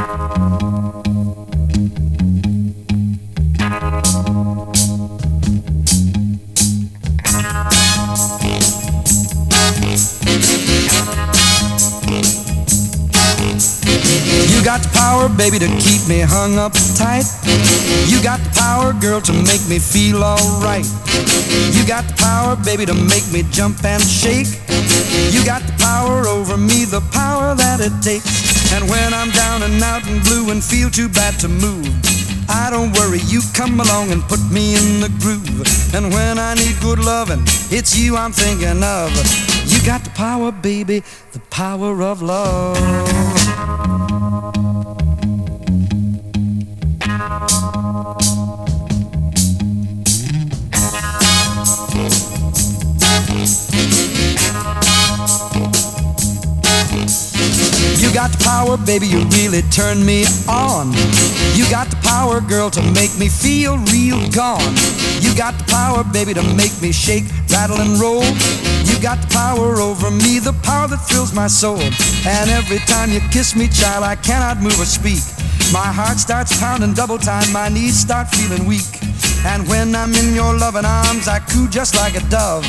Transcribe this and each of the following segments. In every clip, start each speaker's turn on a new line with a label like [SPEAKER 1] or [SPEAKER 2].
[SPEAKER 1] You got the power, baby, to keep me hung up tight. You got the power, girl, to make me feel alright. You got the power, baby, to make me jump and shake. You got the power over me, the power that it takes. And when I'm down and out and blue and feel too bad to move, I don't worry, you come along and put me in the groove. And when I need good loving, it's you I'm thinking of. You got the power, baby, the power of love. Got the power, baby, you really turn me on. You got the power, girl, to make me feel real gone. You got the power, baby, to make me shake, rattle, and roll. You got the power over me, the power that fills my soul. And every time you kiss me, child, I cannot move or speak. My heart starts pounding double time, my knees start feeling weak. And when I'm in your loving arms, I coo just like a dove.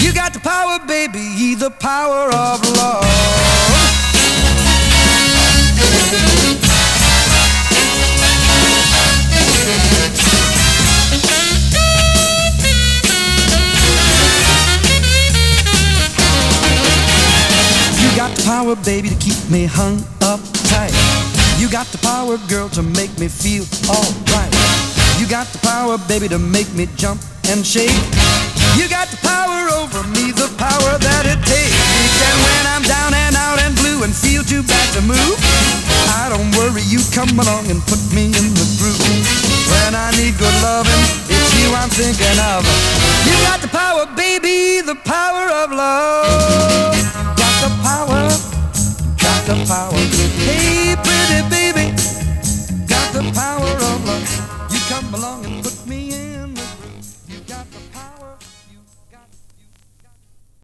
[SPEAKER 1] You got the power, baby, the power of love. You got the power, baby, to keep me hung up tight. You got the power, girl, to make me feel alright. You got the power, baby, to make me jump and shake. You got the power over me, the power that it takes. And when I'm down and out and blue and feel too bad to move, I you come along and put me in the groove. When I need good loving, it's you I'm thinking of. You got the power, baby, the power of love. Got the power, got the power.